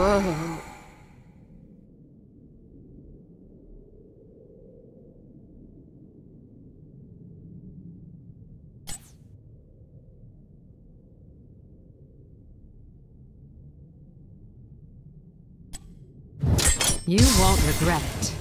Whoa. You won't regret it.